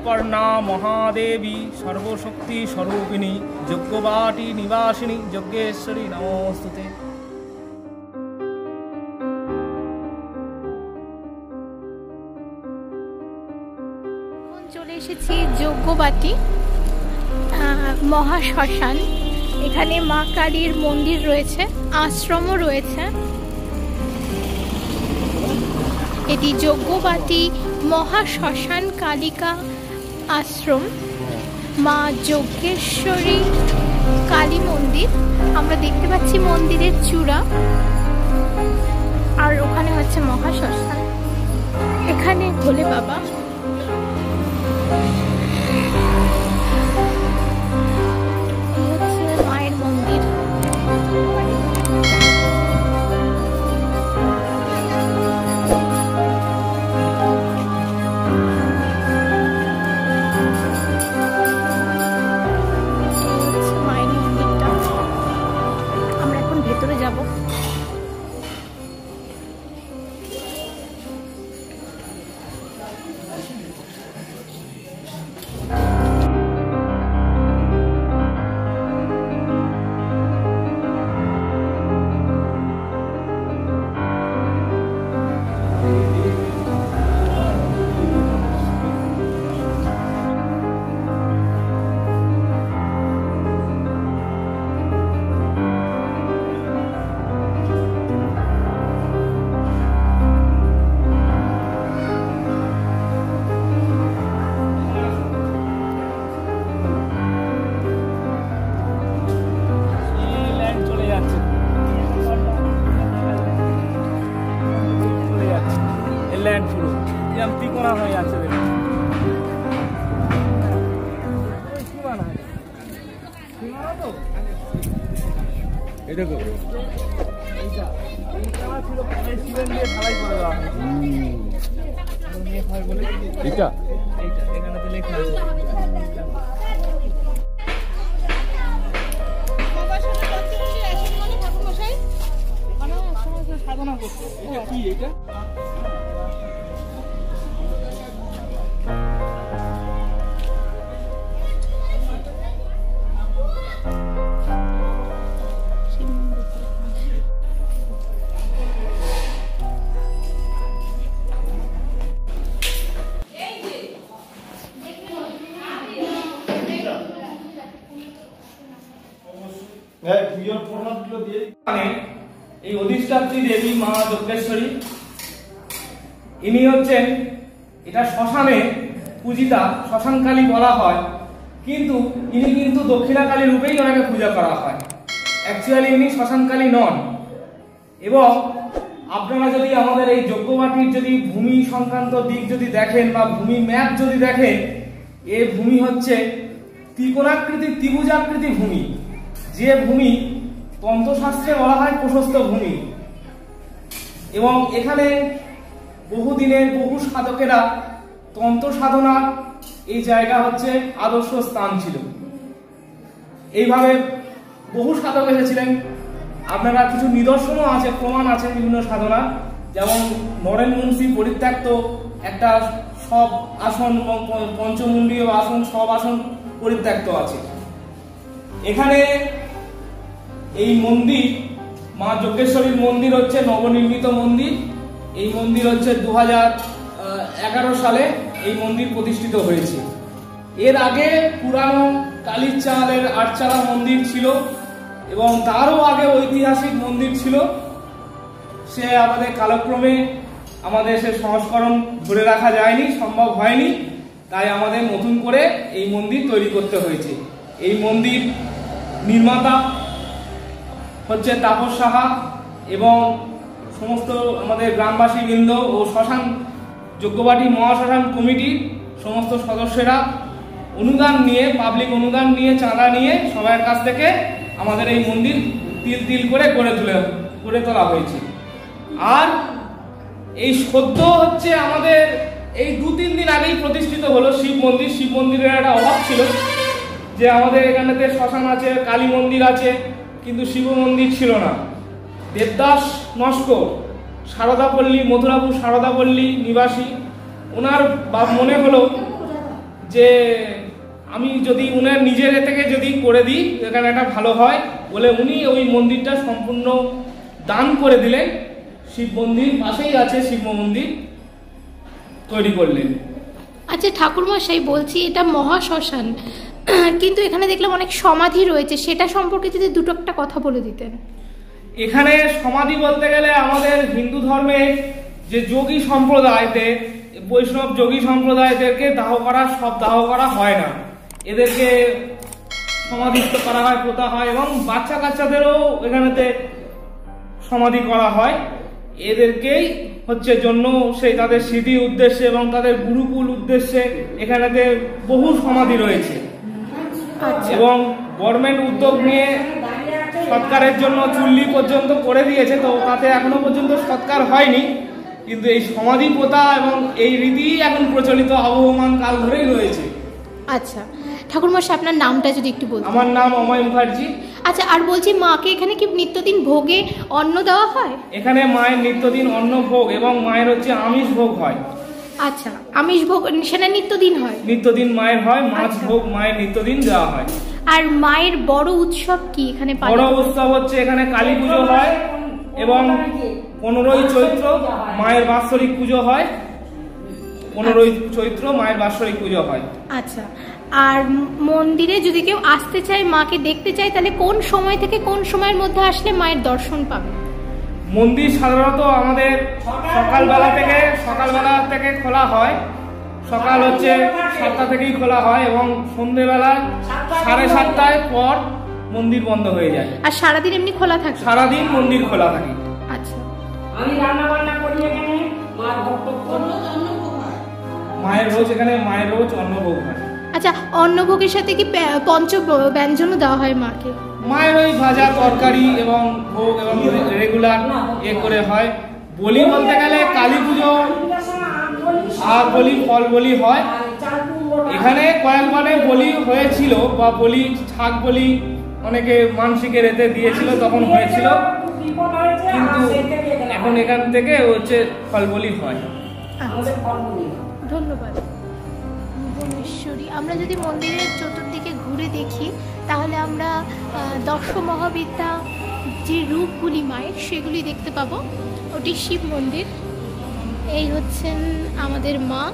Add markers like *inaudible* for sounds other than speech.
ঋতুপর্ণা মহাদেবী, সর্বশক্তি স্বরূপিণী, যজ্ঞবাটি নিবাসিনী, যজ্ঞেশ্বরী, নমস্তুতে। চলে এসেছি যজ্ঞবাটি মহাশ্মশান। এখানে মা কালীর মন্দির রয়েছে, আশ্রমও রয়েছে। এটি যজ্ঞবাটি মহাশ্মশান কালিকা আশ্রম, মা যজ্ঞেশ্বরী কালী মন্দির। আমরা দেখতে পাচ্ছি মন্দিরের চূড়া। আর ওখানে হচ্ছে মহাশ্মশান। এখানে ভোলে বাবা। হয়ে সীমানা এটা। করো এইটা। এইটা ছিল পরে সিমেন্ট দিয়ে ঢালাই করে দেওয়া হয় বলে এটা এইটা, এখানে তো লেখা আছে। সাধনা। এটা কি এটা? মানে এই অধিষ্ঠাত্রী দেবী মা যজ্ঞেশ্বরী, ইনি হচ্ছেন, এটা শ্মশানে পূজিতা, শ্মশানকালী বলা হয়, কিন্তু ইনি কিন্তু দক্ষিণাকালী রূপেই ওনাকে পূজা করা হয়। অ্যাকচুয়ালি ইনি শ্মশানকালী নন। এবং আপনারা যদি আমাদের এই যজ্ঞবাটির যদি ভূমি সংক্রান্ত দিক যদি দেখেন বা ভূমি ম্যাপ যদি দেখেন, এ ভূমি হচ্ছে ত্রিকোণাকৃতি, ত্রিভুজাকৃতি ভূমি। যে ভূমি তন্ত্রশাস্ত্রে বলা হয় প্রশস্ত ভূমি। এবং এখানে বহুদিনের বহু সাধকেরা তন্ত্র সাধনার এই জায়গা হচ্ছে আদর্শ স্থান ছিল। এইভাবে বহু সাধক এসেছিলেন। আপনারা কিছু নিদর্শনও আছে, প্রমাণ আছে বিভিন্ন সাধনা। যেমন নরেন মুন্সি পরিত্যক্ত একটা সব আসন প- প- পঞ্চমুণ্ডীয় আসন, সব আসন পরিত্যক্ত আছে। এখানে এই মন্দির, মা যজ্ঞেশ্বরীর মন্দির হচ্ছে নবনির্মিত মন্দির। এই মন্দির হচ্ছে দু সালে এই মন্দির প্রতিষ্ঠিত হয়েছে। এর আগে পুরানো কালীর চালের আটচালা মন্দির ছিল এবং তারও আগে ঐতিহাসিক মন্দির ছিল। সে আমাদের কালক্রমে আমাদের সে সংস্করণ ধরে রাখা যায়নি, সম্ভব হয়নি। তাই আমাদের নতুন করে এই মন্দির তৈরি করতে হয়েছে। এই মন্দির নির্মাতা হচ্ছে তাপস সাহা এবং সমস্ত আমাদের গ্রামবাসী বৃন্দ ও শ্মশান যজ্ঞবাটি মহাশ্মশান কমিটির সমস্ত সদস্যরা অনুদান নিয়ে পাবলিক অনুদান নিয়ে, চাঁদা নিয়ে সবার কাছ থেকে আমাদের এই মন্দির তিল তিল করে গড়ে তুলে, গড়ে তোলা হয়েছে। আর এই সদ্য হচ্ছে আমাদের এই দু তিন দিন আগেই প্রতিষ্ঠিত হলো শিব মন্দির। শিব মন্দিরের একটা অভাব ছিল যে আমাদের এখানেতে শ্মশান আছে, কালী মন্দির আছে কিন্তু শিব মন্দির ছিল না। দেবদাস নস্কর, সারদাপল্লী মথুরাপুর সারদাপল্লী নিবাসী, ওনার বা মনে হলো যে আমি যদি উনার নিজের থেকে যদি করে দিই, এখানে একটা ভালো হয় বলে উনি ওই মন্দিরটা সম্পূর্ণ দান করে দিলেন। শিব মন্দির পাশেই আছে শিব মন্দির তৈরি করলেন। আচ্ছা ঠাকুরমশাই, বলছি এটা মহাশ্মশান। *clears throat* কিন্তু এখানে দেখলাম অনেক সমাধি রয়েছে। সেটা সম্পর্কে যদি দুটো একটা কথা বলে দিতেন। এখানে সমাধি বলতে গেলে আমাদের হিন্দু ধর্মে যে যোগী সম্প্রদায়তে, বৈষ্ণব যোগী সম্প্রদায়দেরকে দাহ করা, সব দাহ করা হয় না। এদেরকে সমাধিস্থ করা হয়, পোতা হয় এবং বাচ্চা কাচ্চাদেরও এখানেতে সমাধি করা হয়। এদেরকেই হচ্ছে জন্য সেই তাদের স্মৃতি উদ্দেশ্যে এবং তাদের গুরুকুল উদ্দেশ্যে এখানেতে বহু সমাধি রয়েছে। এবং গভর্নমেন্ট উদ্যোগ নিয়ে সৎকারের জন্য চুল্লি পর্যন্ত করে দিয়েছে তো তাতে এখনও পর্যন্ত সৎকার হয়নি। কিন্তু এই সমাধি প্রথা এবং এই রীতি এখন প্রচলিত আবহমান কাল ধরেই রয়েছে। আচ্ছা। ঠাকুরমশাই আপনার নামটা যদি একটু বলতেন। আমার নাম অময় মুখার্জি। আচ্ছা আর বলছি মাকে এখানে কি নিত্যদিন ভোগে অন্ন দেওয়া হয়? এখানে মায়ের নিত্যদিন অন্ন ভোগ এবং মায়ের হচ্ছে আমিষ ভোগ হয়। আচ্ছা আমিষ ভোগ সেটা নিত্যদিন হয়? নিত্যদিন মায়ের হয় মাছ আচ্ছা। ভোগ মায়ের নিত্যদিন দেওয়া হয়। আর মায়ের বড় উৎসব কি এখানে বড় উৎসব হচ্ছে এখানে কালী পুজো হয় এবং পনেরোই চৈত্র মায়ের বাৎসরিক পুজো হয়। পনেরোই চৈত্র মায়ের বাৎসরিক পুজো হয়। আচ্ছা আর মন্দিরে যদি কেউ আসতে চায় মাকে দেখতে চায় তাহলে কোন সময় থেকে কোন সময়ের মধ্যে আসলে মায়ের দর্শন পাবে? মন্দির সাধারণত আমাদের সকালবেলা থেকে সকালবেলা থেকে খোলা হয়। সকাল হচ্ছে সাতটা থেকেই খোলা হয় এবং সন্ধেবেলা সাড়ে সাতটায় পর মন্দির বন্ধ হয়ে যায়। আর সারাদিন এমনি খোলা থাকে? সারাদিন মন্দির খোলা থাকে। আচ্ছা। আমি রান্না বান্না করি এখানে ভক্ত মায়ের রোজ এখানে মায়ের রোজ অন্নভোগ হয়। আচ্ছা অন্নভোগের সাথে কি পঞ্চ ব্যঞ্জনও দেওয়া হয় মাকে? মায়ের ওই ভাজা তরকারি এবং ভোগ এবং রেগুলার এ করে হয়। বলি বলতে গেলে কালী পুজো আর বলি ফল বলি হয়। এখানে কয়েকবারে বলি হয়েছিল বা বলি ছাগ বলি অনেকে মানসিকের এতে দিয়েছিল তখন হয়েছিল। কিন্তু এখন এখান থেকে হচ্ছে ফল বলি হয়। আচ্ছা ধন্যবাদ। আমরা যদি মন্দিরের চতুর্দিকে ঘুরে দেখি, তাহলে আমরা দর্শ মহাবিদ্যা যে রূপগুলি মায়ের, সেগুলি দেখতে পাবো। ওটি শিব মন্দির। এই হচ্ছেন আমাদের মা।